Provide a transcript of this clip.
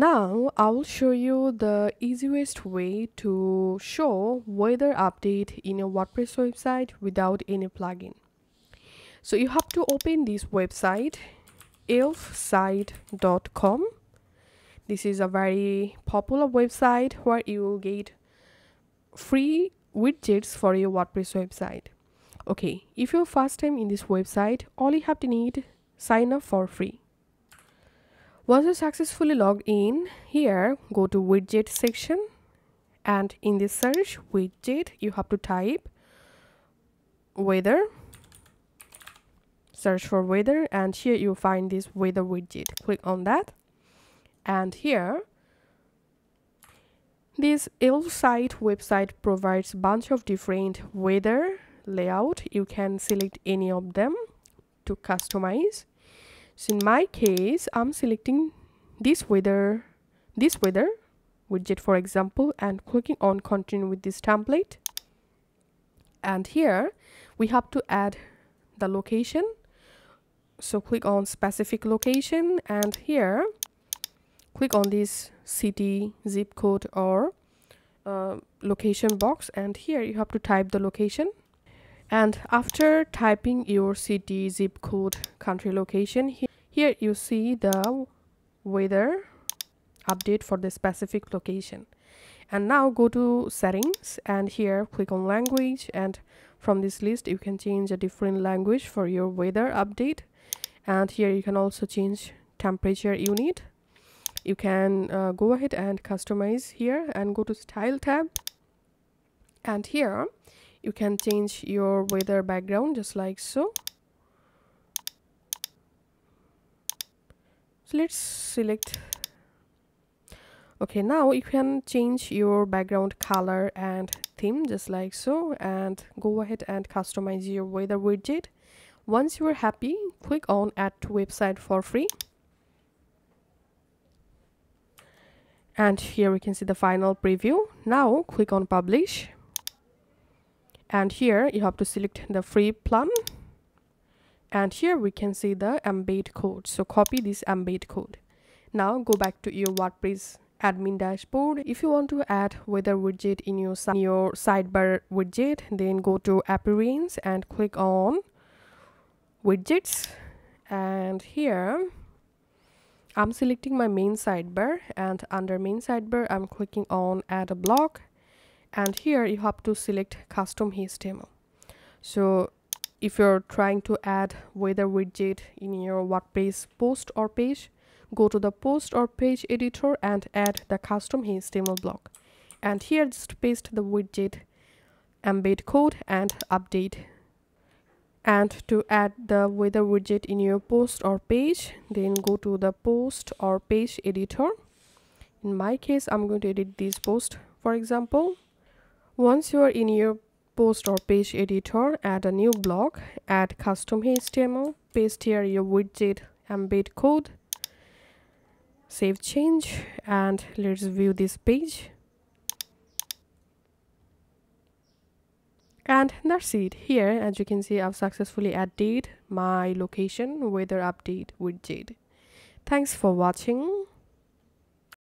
Now I'll show you the easiest way to show weather update in your WordPress website without any plugin. So you have to open this website elfsight.com. This is a very popular website where you will get free widgets for your WordPress website. Okay, if you're first time in this website, all you have to need sign up for free once you successfully logged in, here go to widget section and in the search widget you have to type weather. Search for weather and here you find this weather widget. Click on that. And here this Elfsight website provides bunch of different weather layout. You can select any of them to customize so in my case i'm selecting this weather this weather widget for example and clicking on continue with this template. And here we have to add the location. So click on specific location and here click on this city zip code or uh, location box. And here you have to type the location and after typing your city zip code country location here you see the weather update for the specific location. And now go to settings and here click on language. And from this list you can change a different language for your weather update. And here you can also change temperature unit. You can uh, go ahead and customize here and go to style tab. And here you can change your weather background just like so. So let's select. Okay now you can change your background color and theme just like so and go ahead and customize your weather widget. Once you are happy click on add to website for free. And here we can see the final preview. Now click on publish and here you have to select the free plan and here we can see the embed code. So copy this embed code. Now go back to your wordpress admin dashboard. If you want to add weather widget in your, your sidebar widget then go to appearance and click on widgets. And here i'm selecting my main sidebar. And under main sidebar i'm clicking on add a block and here you have to select custom html so if you're trying to add weather widget in your wordpress post or page go to the post or page editor and add the custom html block. And here just paste the widget embed code and update. And to add the weather widget in your post or page then go to the post or page editor. In my case i'm going to edit this post for example once you are in your post or page editor add a new block add custom html paste here your widget embed code save change and let's view this page. And that's it. Here as you can see i've successfully added my location weather update widget. Thanks for watching